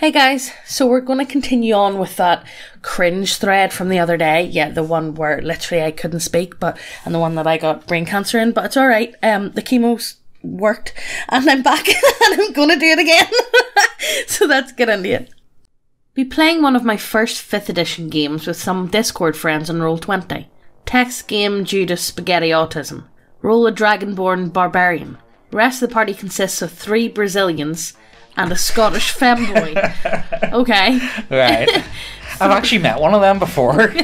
Hey guys, so we're going to continue on with that cringe thread from the other day. Yeah, the one where literally I couldn't speak, but and the one that I got brain cancer in. But it's all right. Um, the chemo's worked, and I'm back, and I'm going to do it again. so let's into it. Be playing one of my first fifth edition games with some Discord friends on Roll Twenty. Text game due to spaghetti autism. Roll a dragonborn barbarian. Rest of the party consists of three Brazilians and a Scottish femboy. Okay. Right. I've actually met one of them before.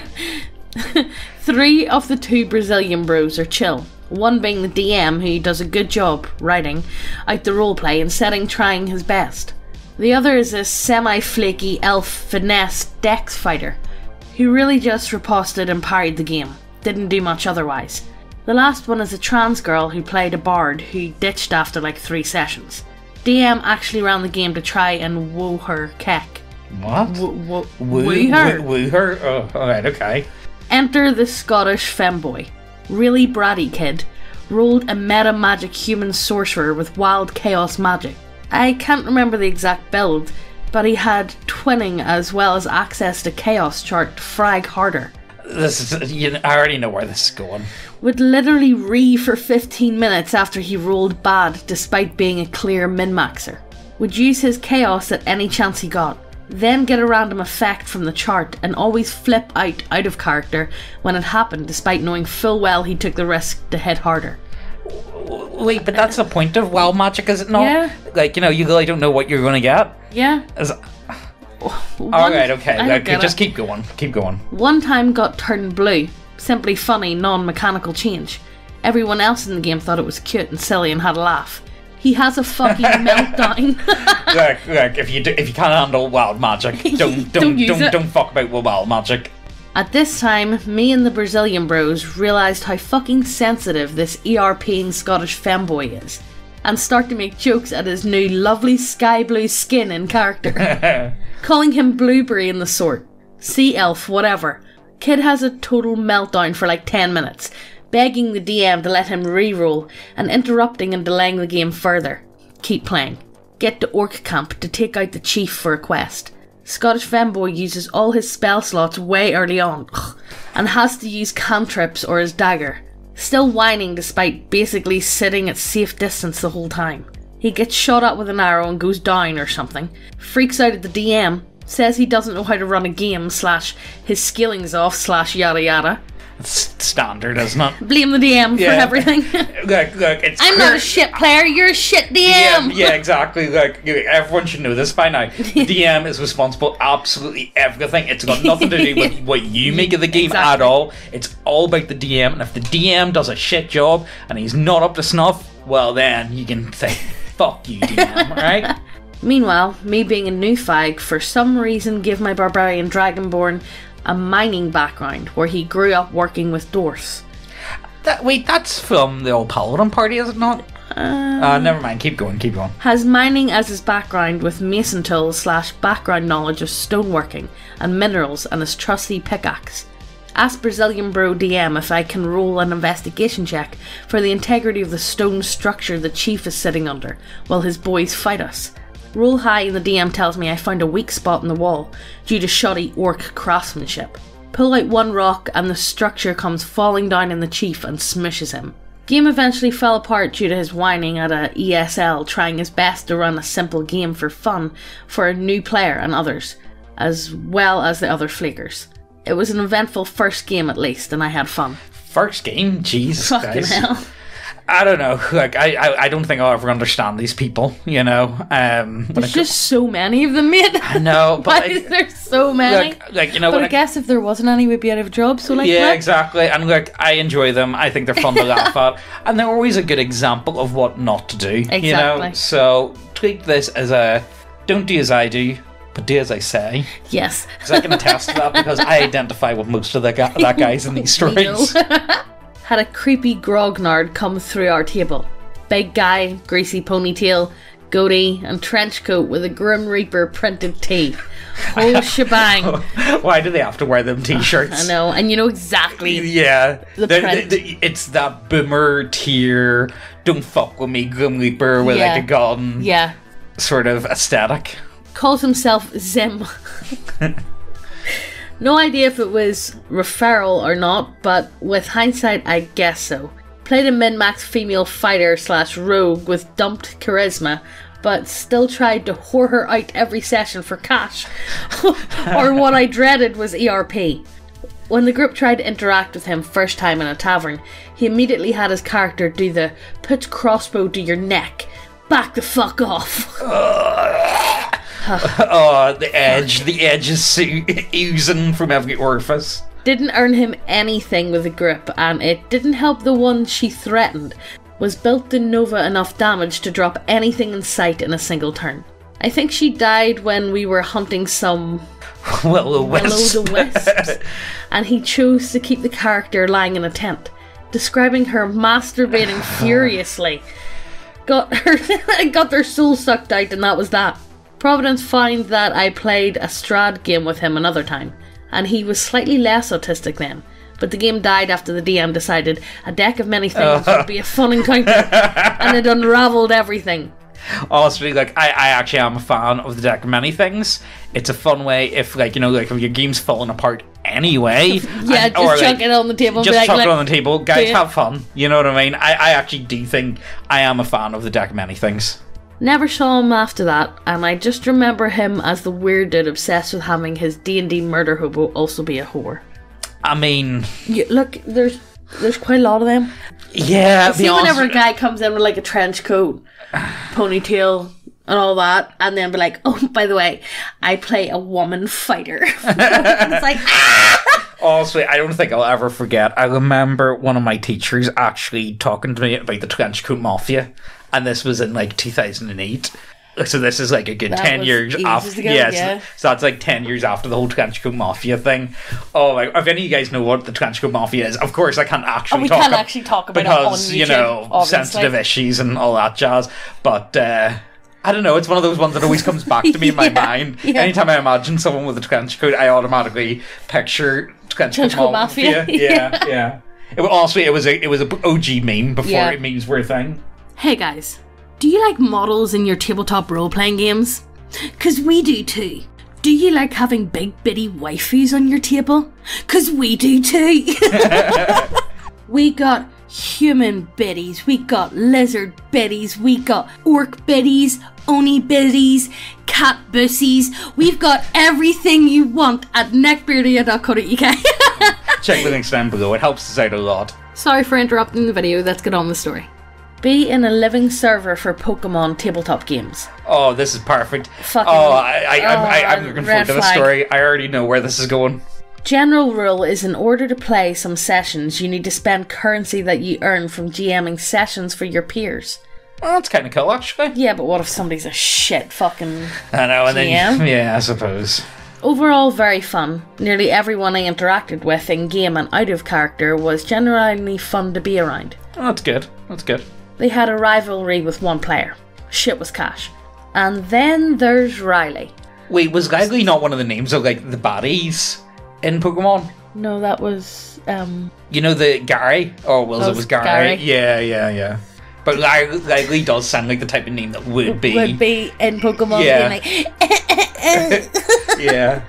Three of the two Brazilian bros are chill. One being the DM, who does a good job writing out the roleplay and setting trying his best. The other is a semi flaky elf finesse dex fighter, who really just riposted and parried the game, didn't do much otherwise. The last one is a trans girl who played a bard who ditched after like three sessions. DM actually ran the game to try and woo her keck. What? Woo, woo, Woo, woo her. Woo, woo her? Oh, alright, okay. Enter the Scottish femboy. Really bratty kid. Rolled a meta magic human sorcerer with wild chaos magic. I can't remember the exact build, but he had twinning as well as access to chaos chart to frag harder. This is, you know, I already know where this is going. Would literally re for 15 minutes after he rolled bad despite being a clear min maxer. Would use his chaos at any chance he got. Then get a random effect from the chart and always flip out out of character when it happened despite knowing full well he took the risk to hit harder. Wait, but that's the point of wild magic, is it not? Yeah. Like, you know, you really don't know what you're going to get. Yeah. Is- Oh, One- Alright, okay. I don't Like, get just it. keep going. Keep going. One time got turned blue. Simply funny, non mechanical change. Everyone else in the game thought it was cute and silly and had a laugh. He has a fucking meltdown. look, look, if you do, if you can't handle wild magic, don't don't Don't don't don't fuck about with wild magic. At this time, me and the Brazilian bros realised how fucking sensitive this ERPing Scottish femboy is, and start to make jokes at his new lovely sky blue skin and character, calling him Blueberry in the sort, sea elf, whatever. Kid has a total meltdown for like 10 minutes, begging the DM to let him re-roll and interrupting and delaying the game further. Keep playing. Get to Orc Camp to take out the chief for a quest. Scottish Femboy uses all his spell slots way early on and has to use cantrips or his dagger. Still whining despite basically sitting at safe distance the whole time. He gets shot at with an arrow and goes down or something. Freaks out at the DM. Says he doesn't know how to run a game slash his skilling's off slash yada yada. It's standard, isn't it? Blame the DM Yeah. for everything. Look, look, it's I'm not a shit player, you're a shit Yeah, DM! yeah, exactly. Like everyone should know this by now. The DM is responsible absolutely everything. It's got nothing to do with what you make of the game at all. It's all about the DM. And if the DM does a shit job and he's not up to snuff, well then you can say, "Fuck you, DM." right? Meanwhile, me being a new fag, for some reason give my barbarian dragonborn a mining background where he grew up working with dwarfs. That, wait, that's from the old Paladin party, is it not? Uh, never mind. Keep going. Keep going. Has mining as his background with mason tools slash background knowledge of stoneworking and minerals and his trusty pickaxe. Ask Brazilian bro DM if I can roll an investigation check for the integrity of the stone structure the chief is sitting under while his boys fight us. Roll high and the DM tells me I found a weak spot in the wall due to shoddy orc craftsmanship. Pull out one rock and the structure comes falling down in the chief and smushes him. Game eventually fell apart due to his whining at a ESL trying his best to run a simple game for fun for a new player and others, as well as the other flakers. It was an eventful first game at least, and I had fun. First game, Jesus Fucking Christ. hell. I don't know. Like, I, I, I don't think I'll ever understand these people. You know. Um, There's just so many of them, mate. I know, but Why like, is there so many? Look, like you know, but when I guess if there wasn't any, we'd be out of jobs. So like, yeah, what? exactly. And like, I enjoy them. I think they're fun to laugh at, and they're always a good example of what not to do. You know, so treat this as a don't do as I do, but do as I say. Yes. Because I can attest to that because I identify with most of the ga- that guys in these stories. Had a creepy grognard come through our table. Big guy, greasy ponytail, goatee, and trench coat with a Grim Reaper printed tee. Whole oh, shebang. Why do they have to wear them t-shirts? I know, and you know exactly. Yeah, The They're- print. they- it's that boomer tier. Don't fuck with me, Grim Reaper with Yeah. like a gun Yeah, sort of aesthetic. Calls himself Zim. no idea if it was referral or not, but with hindsight, I guess so. Played a min max female fighter slash rogue with dumped charisma, but still tried to whore her out every session for cash. or what I dreaded was ERP. When the group tried to interact with him first time in a tavern, he immediately had his character do the put crossbow to your neck, back the fuck off. Oh, the edge. The edge is so- oozing from every orifice. didn't earn him anything with the grip, and it didn't help the one she threatened was built to Nova enough damage to drop anything in sight in a single turn. I think she died when we were hunting some Well, the wisps, and he chose to keep the character lying in a tent, describing her masturbating furiously. Got her got their soul sucked out, and that was that. Providence found that I played a Strahd game with him another time, and he was slightly less autistic then. But the game died after the DM decided a deck of many things would be a fun encounter, and it unravelled everything. Honestly, like I, I actually am a fan of the deck of many things. It's a fun way if like you know like if your game's falling apart anyway. Yeah, and- just or, like, chuck it on the table Just like, chuck it on the table, guys. it." Have fun. You know what I mean? I, I actually do think I am a fan of the deck of many things. Never saw him after that, and I just remember him as the weird dude obsessed with having his D and D murder hobo also be a whore. I mean, You, look, there's there's quite a lot of them. yeah. be See, honest- whenever a guy comes in with like a trench coat, ponytail, and all that, and then be like, "Oh, by the way, I play a woman fighter." it's like, ah! Honestly, I don't think I'll ever forget. I remember one of my teachers actually talking to me about the trench coat Mafia, and this was in like 2008. So this is like a good That ten years ages after. ago, yes, yeah. so that's like ten years after the whole Trenchcoat Mafia thing. Oh my! If any of you guys know what the Trenchcoat Mafia is, of course I can't actually Oh, we talk can't actually talk about it because you know obviously. sensitive issues and all that jazz. But uh, I don't know. It's one of those ones that always comes back to me in my Yeah, mind. yeah. Anytime I imagine someone with a trench coat, I automatically picture trench coat coat mafia. Yeah, yeah. It, was- honestly, it was a it was a OG meme before Yeah. it memes were a thing. Hey guys, do you like models in your tabletop role playing games? Cause we do too. Do you like having big bitty waifus on your table? Cause we do too. we got human biddies, we got lizard biddies, we got orc biddies, oni biddies, cat bussies. We've got everything you want at neckbeardia.co.uk. Check the links down below. It helps us out a lot. Sorry for interrupting the video, let's get on with the story. Be in a living server for Pokemon tabletop games. Oh, this is perfect. Fucking- oh, I, I, I, I, I'm Oh, looking forward to the story. I already know where this is going. General rule is in order to play some sessions, you need to spend currency that you earn from GMing sessions for your peers. Oh, that's kind of cool, actually. Yeah, but what if somebody's a shit fucking. I know, and then yeah, I suppose. Overall, very fun. Nearly everyone I interacted with in game and out of character was genuinely fun to be around. Oh, that's good. That's good. They had a rivalry with one player. Shit was cash. And then there's Riley. Wait, was Riley not one of the names of like the baddies in Pokemon? No, that was um You know the Gary? Or was Oh, it was Gary? Gary. Yeah, yeah, yeah. But Riley, Riley does sound like the type of name that would be. would be in Pokemon Yeah. being like yeah.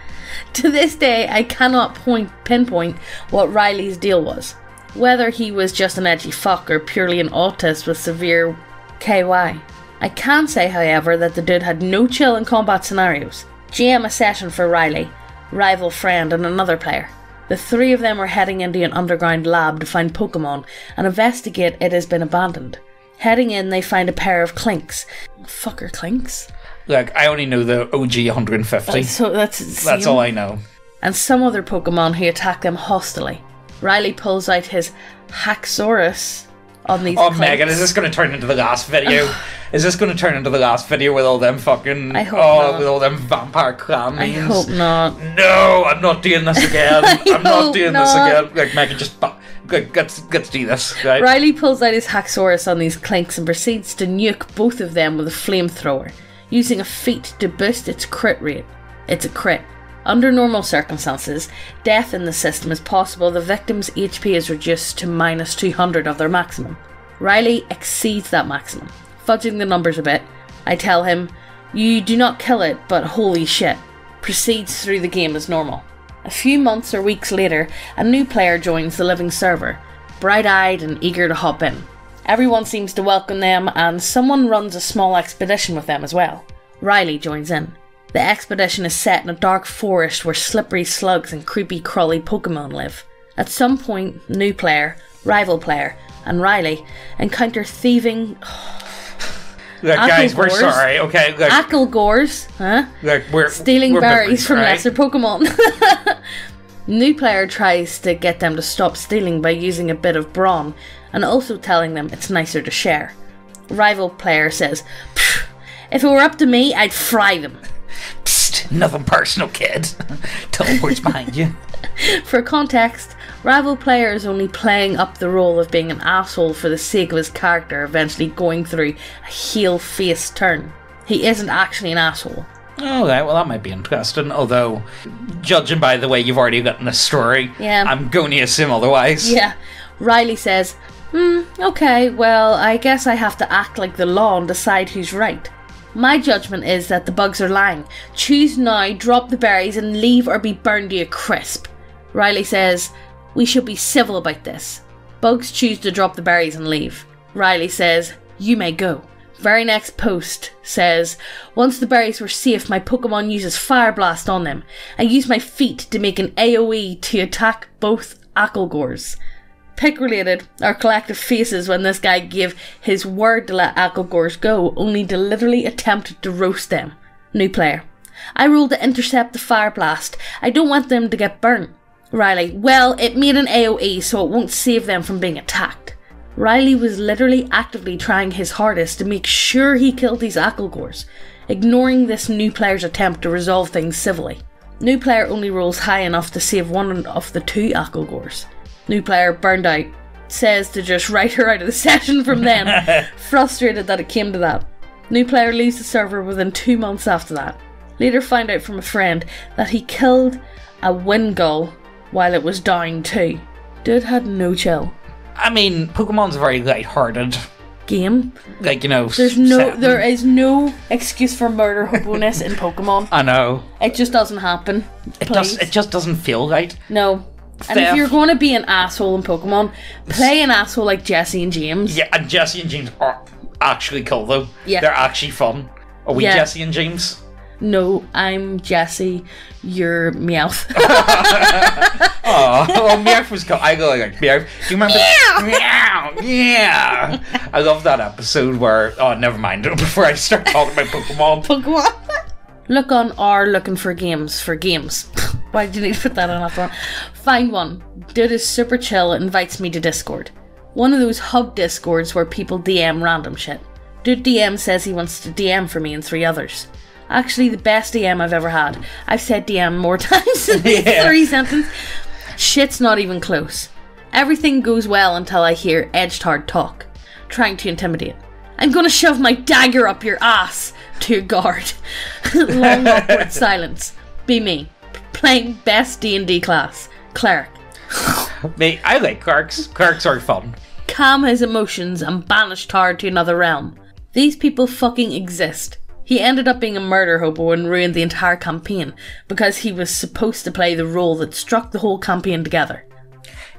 To this day, I cannot point pinpoint what Riley's deal was. Whether he was just an edgy fuck or purely an autist with severe KY. I can say, however, that the dude had no chill in combat scenarios. GM a session for Riley, rival friend, and another player. The three of them were heading into an underground lab to find Pokemon and investigate it has been abandoned. Heading in, they find a pair of Klinks. Fucker Klinks? Like I only know the OG 150. So that's That's all I know. and some other Pokemon who attack them hostily. Riley pulls out his Haxorus on these. Oh, Klinks. Megan, is this going to turn into the last video? is this going to turn into the last video with all them fucking I hope oh, not. with all them vampire clan I memes? hope not. No, I'm not doing this again. I'm not doing not. this again. Like Megan, just bu- like, let's let's do this, right? Riley pulls out his Haxorus on these Klinks and proceeds to nuke both of them with a flamethrower, using a feat to boost its crit rate. It's a crit. Under normal circumstances, death in the system is possible. The victim's HP is reduced to minus 200 of their maximum. Riley exceeds that maximum. Fudging the numbers a bit, I tell him, You do not kill it, but holy shit, proceeds through the game as normal. A few months or weeks later, a new player joins the living server, bright eyed and eager to hop in. Everyone seems to welcome them, and someone runs a small expedition with them as well. Riley joins in. The expedition is set in a dark forest where slippery slugs and creepy crawly Pokemon live. At some point, new player, rival player, and Riley encounter thieving Look, guys, we're sorry. Okay, look, Accelgors, huh? look we're stealing we're berries from right? lesser Pokemon. New player tries to get them to stop stealing by using a bit of brawn and also telling them it's nicer to share. Rival player says, "Pfft, If it were up to me, I'd fry them. Psst, nothing personal, kid. Teleports behind you. For context, rival player is only playing up the role of being an asshole for the sake of his character eventually going through a heel face turn. He isn't actually an asshole. Okay, well that might be interesting. Although, judging by the way you've already gotten the story, Yeah. I'm going to assume otherwise. Yeah. Riley says, Hmm, okay, well, I guess I have to act like the law and decide who's right. My judgment is that the bugs are lying. Choose now, drop the berries, and leave or be burned to a crisp. Riley says, We should be civil about this. Bugs choose to drop the berries and leave. Riley says, You may go. Very next post says, Once the berries were safe, my Pokemon uses Fire Blast on them. I use my feet to make an AoE to attack both Accelgors. Pick related are collective faces when this guy gave his word to let Accelgors go, only to literally attempt to roast them. New player. I ruled to intercept the fire blast. I don't want them to get burnt. Riley. Well, it made an AoE, so it won't save them from being attacked. Riley was literally actively trying his hardest to make sure he killed these Accelgors, ignoring this new player's attempt to resolve things civilly. New player only rolls high enough to save one of the two Accelgors. New player burned out, says to just write her out of the session from then, frustrated that it came to that. New player leaves the server within two months after that. Later find out from a friend that he killed a Wingull while it was dying too. Dude had no chill. I mean, Pokemon's very light-hearted. Game. Like you know, There's no set- there is no excuse for murder hoboness in Pokemon. I know. It just doesn't happen. It does. It just doesn't feel right. No. And if you're going to be an asshole in Pokemon, play an asshole like Jessie and James. Yeah, and Jessie and James are actually cool though. Yeah. they're actually fun. Are we Yeah. Jessie and James? No, I'm Jessie. You're Meowth. Oh, well, Meowth was cool. I go like Meowth. Do you remember? Meow, yeah. I love that episode where. Oh, never mind. Before I start talking about Pokemon, Pokemon. Look on R looking for games for games. Why did you need to put that on after? Find one. Dude is super chill, invites me to Discord. One of those hub discords where people DM random shit. Dude DM says he wants to DM for me and three others. Actually, the best DM I've ever had. I've said DM more times in these Yeah. three sentences. Shit's not even close. Everything goes well until I hear edged hard talk, trying to intimidate. I'm gonna shove my dagger up your ass to your guard. Long awkward silence. Be me, playing best D and D class, cleric. mate, I like Clarks. Clarks are fun. Calm his emotions and banish Tard to another realm. These people fucking exist. He ended up being a murder hobo and ruined the entire campaign because he was supposed to play the role that struck the whole campaign together.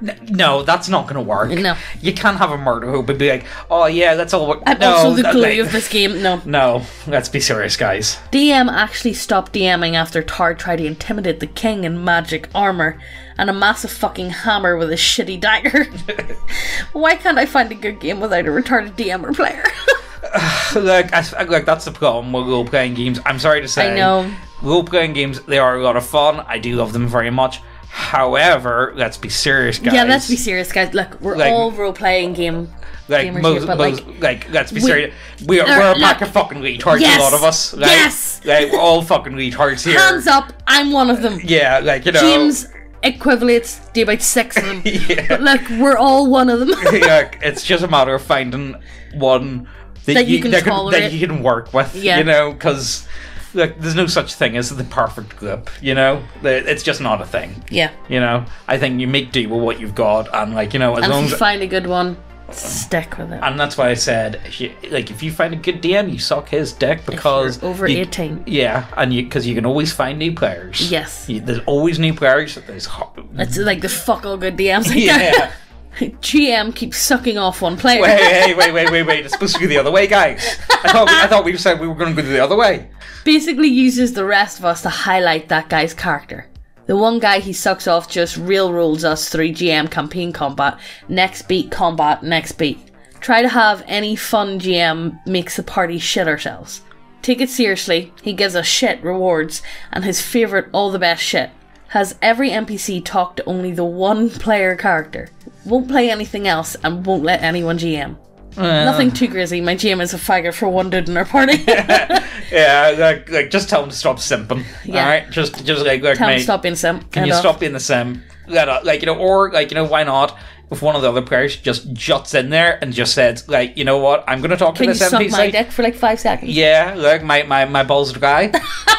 No, that's not gonna work. No. you can't have a murder hope and be like, oh yeah, let's all work. I'm no, also the glue like- of this game. No. No, let's be serious, guys. DM actually stopped DMing after Tard tried to intimidate the king in magic armor and a massive fucking hammer with a shitty dagger. Why can't I find a good game without a retarded DM or player? Look, I, look, that's the problem with role playing games. I'm sorry to say. I know. Role playing games, they are a lot of fun. I do love them very much. However, let's be serious, guys. Yeah, let's be serious, guys. Look, we're Like- all role playing game Like, most, here, but most, like, like, let's be we- serious. We are, Uh, we're a pack look. of fucking retards, Yes! a lot of us. Like, Yes! Like, we're all fucking retards here. hands up, I'm one of them. Yeah, like, you know. James equivalates to about six of them. Yeah. But look, we're all one of them. Look, it's just a matter of finding one that, That you can that, tolerate. that you can work with. Yeah. You know, because look, there's no such thing as the perfect group. You know, it's just not a thing. yeah. You know, I think you make do with what you've got, and like you know, as And long if as you find a good one, Stick with it. And that's why I said, if you- like, if you find a good DM, you suck his dick because over you- 18. Yeah, and you because you can always find new players. Yes. You- there's always new players. There's ho- It's like the fuck all good DMs. Like yeah. that. GM keeps sucking off one player. wait, wait, wait, wait, wait, wait! It's supposed to be the other way, guys. I thought we, I thought we said we were going to go the other way. Basically uses the rest of us to highlight that guy's character. The one guy he sucks off just real rules us through GM campaign combat, next beat combat, next beat. Try to have any fun GM makes the party shit ourselves. Take it seriously, he gives us shit rewards, and his favourite all the best shit. Has every NPC talk to only the one player character. Won't play anything else and won't let anyone GM. Nothing too grizzy, my GM is a faggot for one dude in our party. Yeah, like, like just tell him to stop simping. Yeah. All right, just just like like Tell him mate, to stop being simp. Can you off. stop being the sim? Like you know, or like you know, why not? If one of the other players just juts in there and just says, like, you know what, I'm going to talk Can to you this suck NPC. my dick for like five seconds? Yeah, look, my, my, my balls are dry.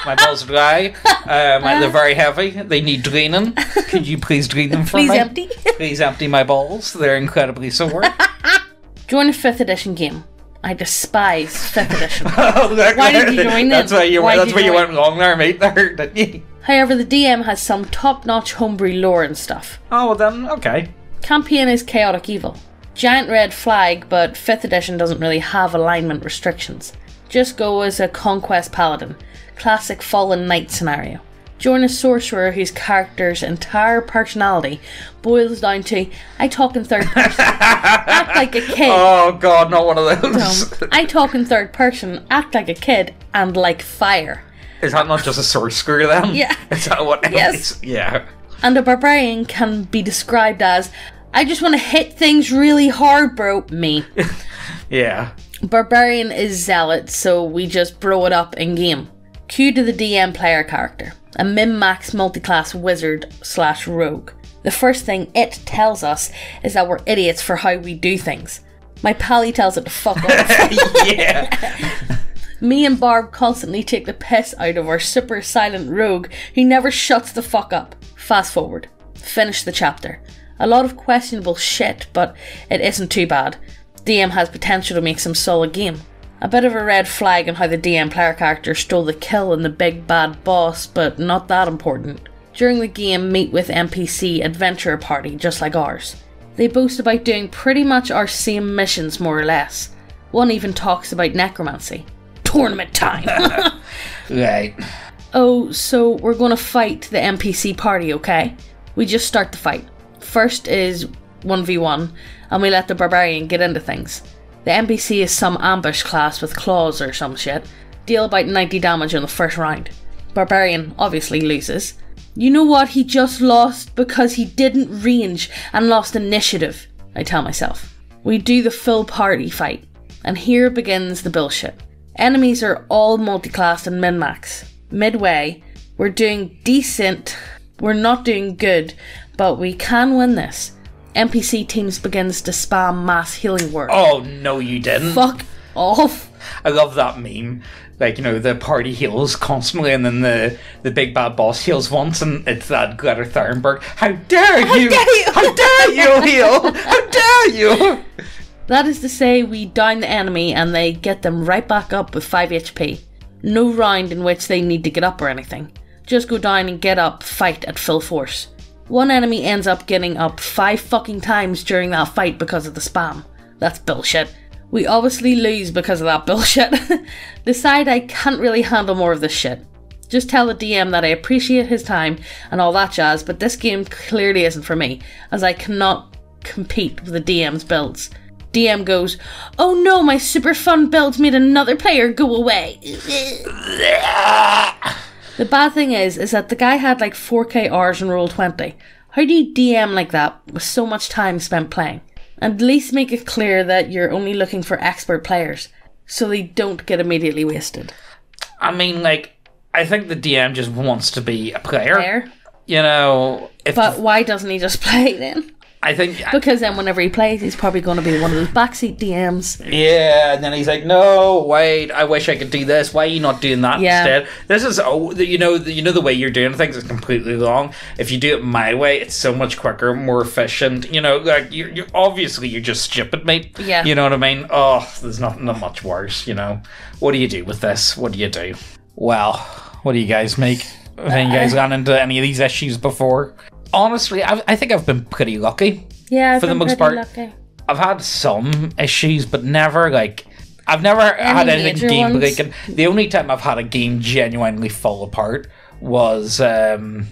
my balls are dry. Uh, my, they're very heavy. They need draining. Could you please drain them for Please me? empty. Please empty my balls. They're incredibly sore. Join a 5th edition game. I despise 5th edition. oh, Why did you join them? That's why you Why that's why you went wrong there, mate. There, didn't you? However, the DM has some top notch homebrew lore and stuff. Oh, well then, okay. Campaign is chaotic evil. Giant red flag, but 5th edition doesn't really have alignment restrictions. Just go as a conquest paladin. Classic fallen knight scenario. Join a sorcerer whose character's entire personality boils down to I talk in third person, act like a kid. Oh god, not one of those. I talk in third person, act like a kid, and like fire. Is that not just a sorcerer then? Yeah. Is that what? Yes. Yeah. And a barbarian can be described as I just want to hit things really hard, bro. Me. Yeah. Barbarian is zealot, so we just bro it up in game. Cue to the DM player character, a min-max multi-class wizard slash rogue. The first thing it tells us is that we're idiots for how we do things. My pally tells it to fuck off. yeah. Me and Barb constantly take the piss out of our super silent rogue who never shuts the fuck up. Fast forward. Finish the chapter. A lot of questionable shit, but it isn't too bad. DM has potential to make some solid game. A bit of a red flag on how the DM player character stole the kill in the big bad boss, but not that important. During the game, meet with NPC adventurer party just like ours. They boast about doing pretty much our same missions more or less. One even talks about necromancy. Tournament time! Right. oh, so we're gonna fight the NPC party, okay? We just start the fight. First is 1v1, and we let the barbarian get into things. The NPC is some ambush class with claws or some shit. Deal about 90 damage on the first round. Barbarian obviously loses. You know what? He just lost because he didn't range and lost initiative, I tell myself. We do the full party fight, and here begins the bullshit. Enemies are all multiclassed and min max. Midway, we're doing decent, we're not doing good, but we can win this. NPC teams begins to spam mass healing word. Oh no, you didn't. Fuck off. I love that meme. Like you know, the party heals constantly, and then the the big bad boss heals once, and it's that Greta Thunberg. How dare you? dare you? How dare you heal? How dare you? That is to say, we down the enemy and they get them right back up with 5 HP. No round in which they need to get up or anything. Just go down and get up, fight at full force. One enemy ends up getting up 5 fucking times during that fight because of the spam. That's bullshit. We obviously lose because of that bullshit. Decide I can't really handle more of this shit. Just tell the DM that I appreciate his time and all that jazz, but this game clearly isn't for me, as I cannot compete with the DM's builds. DM goes, Oh no, my super fun builds made another player go away. the bad thing is, is that the guy had like 4k hours in roll 20. How do you DM like that with so much time spent playing? And at least make it clear that you're only looking for expert players, so they don't get immediately wasted. I mean, like, I think the DM just wants to be a player. Player? You know, if But why doesn't he just play then? I think Because then whenever he plays, he's probably going to be one of those backseat DMs. Yeah, and then he's like, "No, wait, I wish I could do this. Why are you not doing that Yeah. instead?" This is, oh, you know, the, you know the way you're doing things is completely wrong. If you do it my way, it's so much quicker, more efficient. You know, like you're, you're obviously you're just stupid, mate. Yeah. You know what I mean? Oh, there's not not much worse. You know, what do you do with this? What do you do? Well, what do you guys make? Have you guys uh, gone into any of these issues before? Honestly, I, I think I've been pretty lucky. Yeah, I've For the most part. lucky. I've had some issues, but never like I've never had anything game breaking. The only time I've had a game genuinely fall apart was um,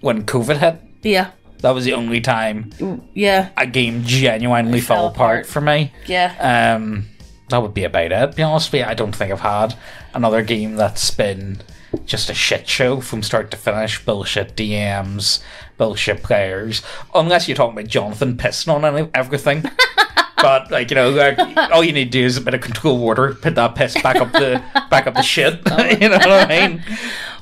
when COVID hit. Yeah, That was the only time yeah, a game genuinely fell, fell apart. for me. yeah. Um, that would be about it. To be honest with you, I don't think I've had another game that's been just a shit show from start to finish. Bullshit DMs, bullshit players. Unless you're talking about Jonathan pissing on any- everything. but like you know, like, all you need to do is a bit of control water, put that piss back up the back up the shit. Oh. you know what I mean?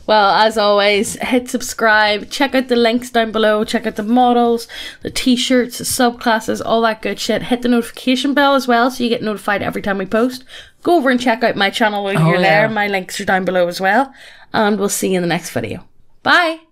Well, as always, hit subscribe, check out the links down below, check out the models, the t shirts, the subclasses, all that good shit. Hit the notification bell as well so you get notified every time we post. Go over and check out my channel while oh, you're yeah. there. My links are down below as well. And we'll see you in the next video. Bye!